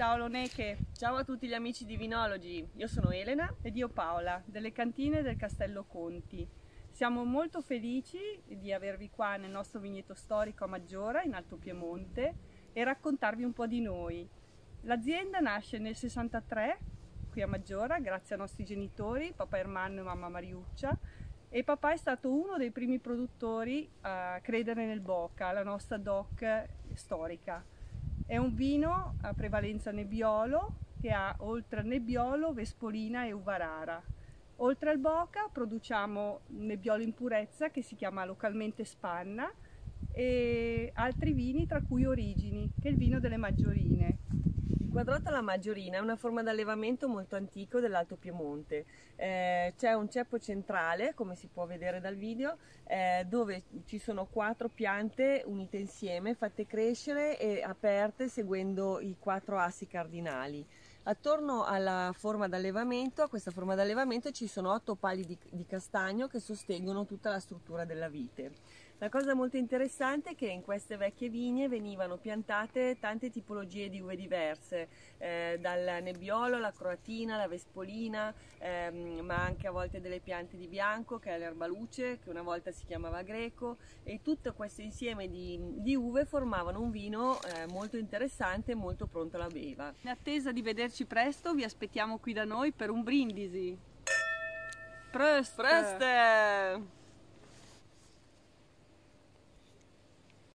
Ciao Loneche. Ciao a tutti gli amici di Vinologi. Io sono Elena ed io Paola, delle cantine del Castello Conti. Siamo molto felici di avervi qua nel nostro vigneto storico a Maggiora, in Alto Piemonte, e raccontarvi un po' di noi. L'azienda nasce nel 63 qui a Maggiora, grazie ai nostri genitori, papà Ermanno e mamma Mariuccia, e papà è stato uno dei primi produttori a credere nel Boca, la nostra DOC storica. È un vino a prevalenza nebbiolo che ha oltre al nebbiolo Vespolina e Uvarara. Oltre al Boca produciamo nebbiolo in purezza che si chiama localmente Spanna e altri vini tra cui Origini, che è il vino delle maggiorine. Il quadrato alla maggiorina è una forma d'allevamento molto antico dell'Alto Piemonte. Eh, c'è un ceppo centrale, come si può vedere dal video, eh, dove ci sono quattro piante unite insieme, fatte crescere e aperte seguendo i quattro assi cardinali. Attorno alla forma d'allevamento, a questa forma d'allevamento ci sono otto pali di, di castagno che sostengono tutta la struttura della vite. La cosa molto interessante è che in queste vecchie vigne venivano piantate tante tipologie di uve diverse, eh, dal nebbiolo alla croatina, la vespolina, ehm, ma anche a volte delle piante di bianco, che è l'erba luce, che una volta si chiamava greco, e tutto questo insieme di, di uve formavano un vino eh, molto interessante e molto pronto alla beva. In attesa di vederci presto, vi aspettiamo qui da noi per un brindisi. Prost! Prost!